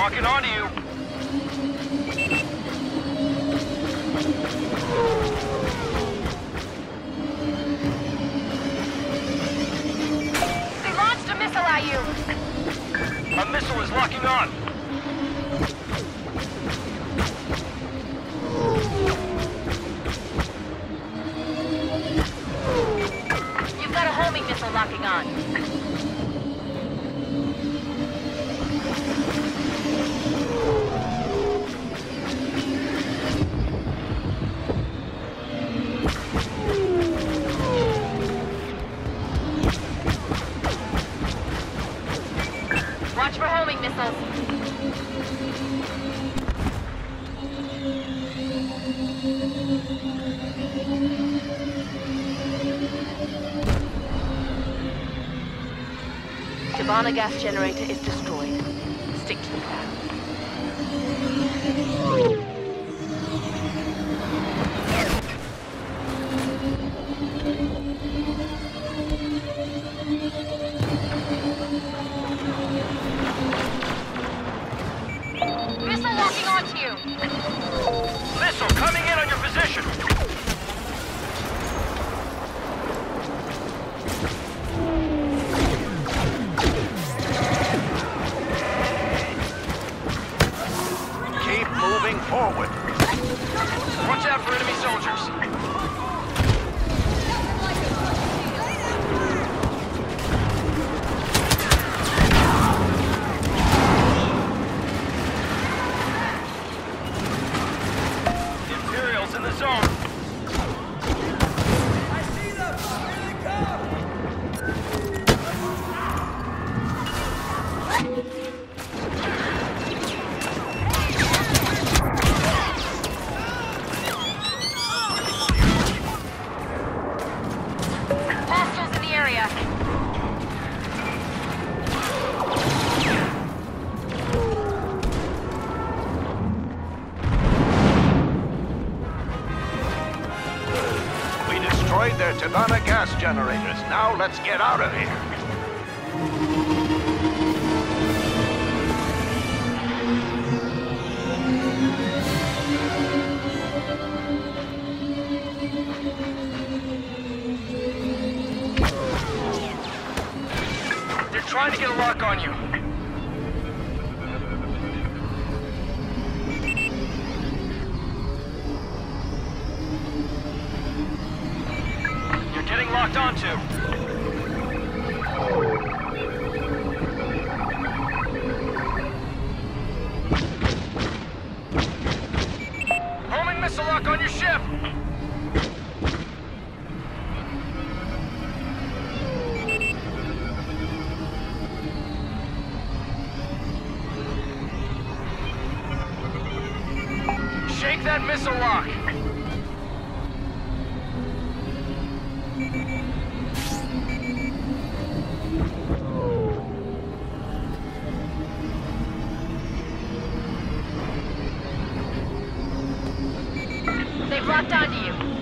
Locking onto you. They launched a missile at you! A missile is locking on. You've got a homing missile locking on. Tibanna gas generator is destroyed. Stick to the plan. Missile coming in on your position. Keep moving forward. Watch out for enemy soldiers. Their Tibanna gas generators. Now let's get out of here. They're trying to get a lock on you. Locked onto. Homing missile lock on your ship. Shake that missile lock. They've locked onto you.